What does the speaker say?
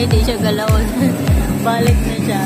Ay, hindi siya galawon. Balik na siya.